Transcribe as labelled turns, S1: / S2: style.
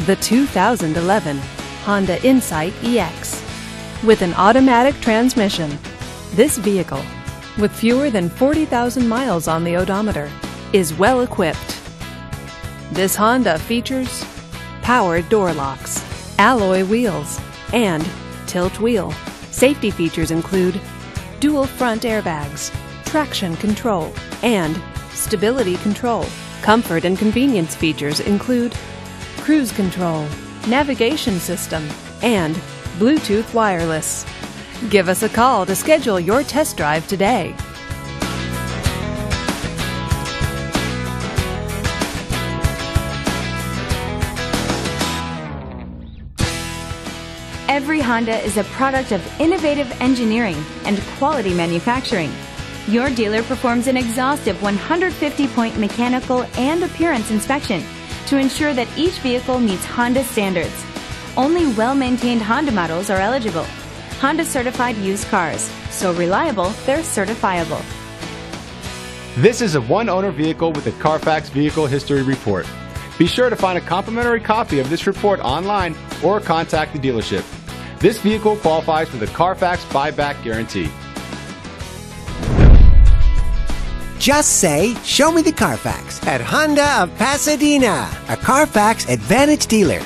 S1: the 2011 Honda Insight EX. With an automatic transmission, this vehicle, with fewer than 40,000 miles on the odometer, is well equipped. This Honda features power door locks, alloy wheels, and tilt wheel. Safety features include dual front airbags, traction control, and stability control. Comfort and convenience features include cruise control, navigation system, and Bluetooth wireless. Give us a call to schedule your test drive today.
S2: Every Honda is a product of innovative engineering and quality manufacturing. Your dealer performs an exhaustive 150 point mechanical and appearance inspection to ensure that each vehicle meets Honda standards. Only well maintained Honda models are eligible. Honda certified used cars, so reliable they're certifiable.
S3: This is a one owner vehicle with a Carfax Vehicle History Report. Be sure to find a complimentary copy of this report online or contact the dealership. This vehicle qualifies for the Carfax buyback guarantee.
S4: Just say, Show me the Carfax at Honda of Pasadena, a Carfax Advantage dealer.